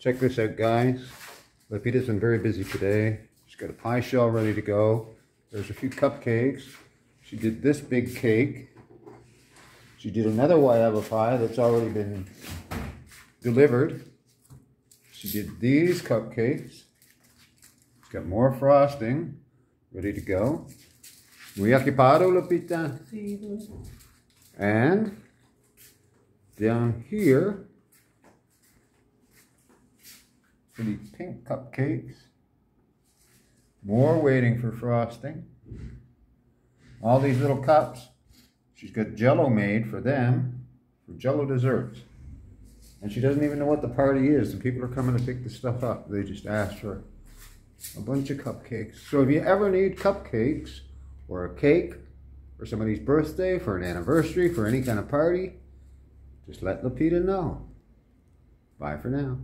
Check this out, guys. Lupita's been very busy today. She's got a pie shell ready to go. There's a few cupcakes. She did this big cake. She did another guayaba pie that's already been delivered. She did these cupcakes. She's got more frosting ready to go. Muy Lupita? And down here, these pink cupcakes, more waiting for frosting. All these little cups, she's got jello made for them, for jello desserts. And she doesn't even know what the party is. The people are coming to pick the stuff up. They just asked for a bunch of cupcakes. So if you ever need cupcakes, or a cake, for somebody's birthday, for an anniversary, for any kind of party, just let Lupita know. Bye for now.